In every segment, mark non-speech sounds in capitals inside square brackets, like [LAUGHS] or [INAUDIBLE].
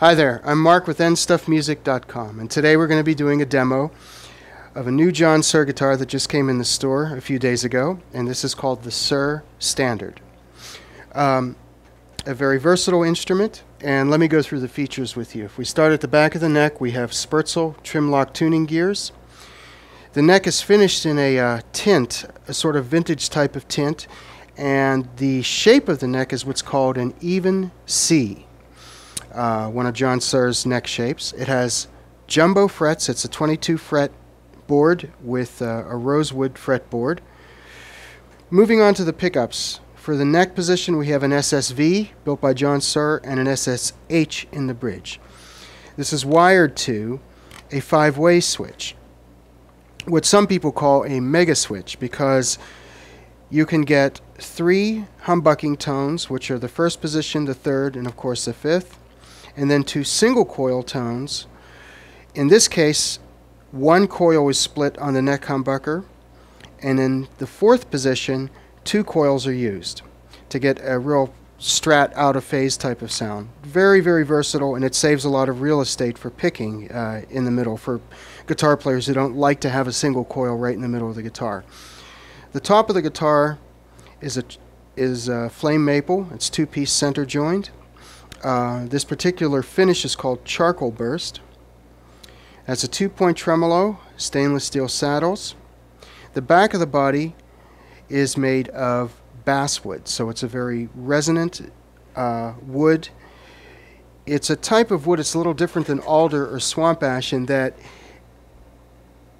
Hi there, I'm Mark with nstuffmusic.com, and today we're going to be doing a demo of a new John Suhr guitar that just came in the store a few days ago, and this is called the Suhr Standard. Um, a very versatile instrument, and let me go through the features with you. If we start at the back of the neck, we have Sperzel trim lock tuning gears. The neck is finished in a uh, tint, a sort of vintage type of tint, and the shape of the neck is what's called an even C, uh, one of John Suhr's neck shapes. It has jumbo frets. It's a 22 fret board with uh, a rosewood fretboard. Moving on to the pickups. For the neck position, we have an SSV built by John Suhr and an SSH in the bridge. This is wired to a five-way switch, what some people call a mega switch, because you can get three humbucking tones, which are the first position, the third, and of course the fifth, and then two single coil tones. In this case, one coil is split on the neck humbucker, and in the fourth position, two coils are used to get a real strat out of phase type of sound. Very, very versatile, and it saves a lot of real estate for picking uh, in the middle for guitar players who don't like to have a single coil right in the middle of the guitar. The top of the guitar is a is a flame maple. It's two-piece center joined. Uh, this particular finish is called charcoal burst. Has a two-point tremolo, stainless steel saddles. The back of the body is made of basswood, so it's a very resonant uh, wood. It's a type of wood. It's a little different than alder or swamp ash in that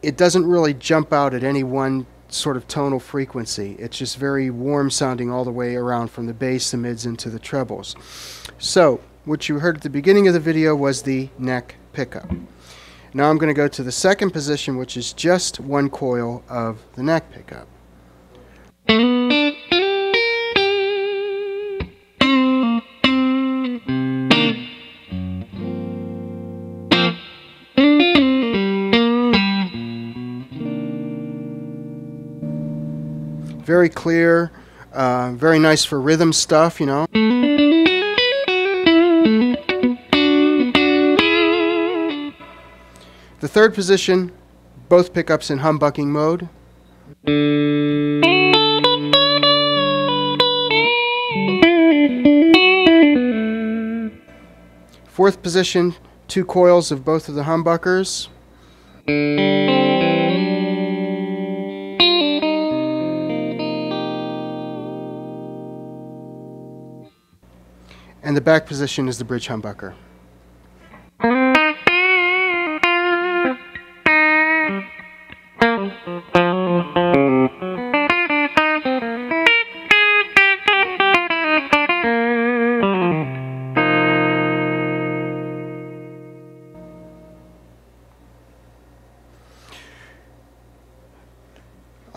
it doesn't really jump out at any one sort of tonal frequency. It's just very warm sounding all the way around from the bass, the mids, into the trebles. So, what you heard at the beginning of the video was the neck pickup. Now I'm going to go to the second position, which is just one coil of the neck pickup. Very clear, uh, very nice for rhythm stuff, you know. The third position, both pickups in humbucking mode. Fourth position, two coils of both of the humbuckers. And the back position is the bridge humbucker.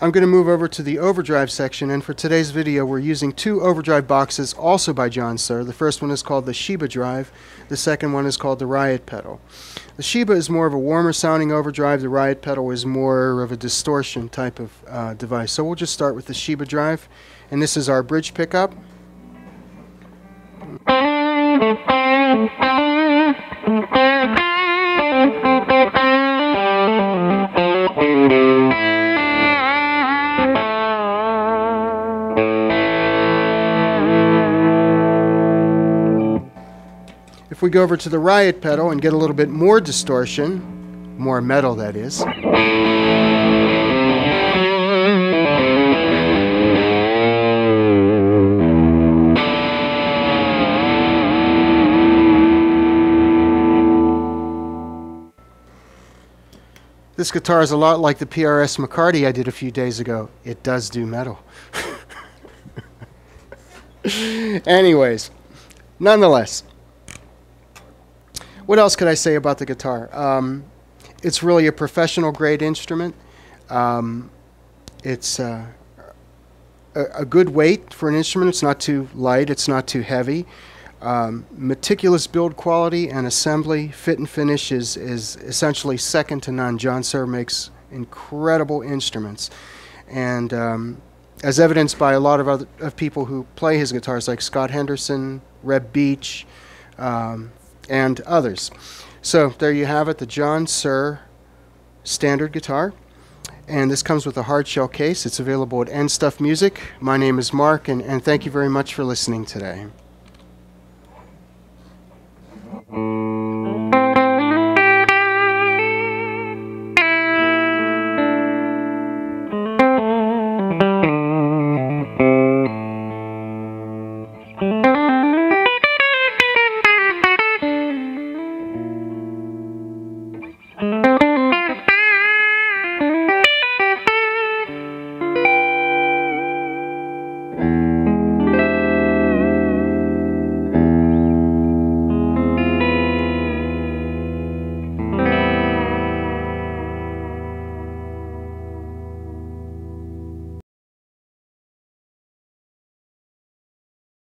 I'm going to move over to the overdrive section and for today's video we're using two overdrive boxes also by John Suhr. The first one is called the Shiba Drive, the second one is called the Riot Pedal. The Shiba is more of a warmer sounding overdrive, the Riot Pedal is more of a distortion type of uh, device. So we'll just start with the Shiba Drive and this is our bridge pickup. Go over to the riot pedal and get a little bit more distortion, more metal that is, This guitar is a lot like the PRS McCarty I did a few days ago. It does do metal. [LAUGHS] Anyways, nonetheless, what else could I say about the guitar? Um, it's really a professional grade instrument. Um, it's uh, a, a, good weight for an instrument. It's not too light. It's not too heavy. Um, meticulous build quality and assembly, fit and finish is, is essentially second to none. John Suhr makes incredible instruments. And um, as evidenced by a lot of other of people who play his guitars, like Scott Henderson, Reb Beach, um, and others. So there you have it, the John Suhr standard guitar. And this comes with a hard shell case. It's available at N Stuff Music. My name is Mark, and, and thank you very much for listening today. Mm-hmm.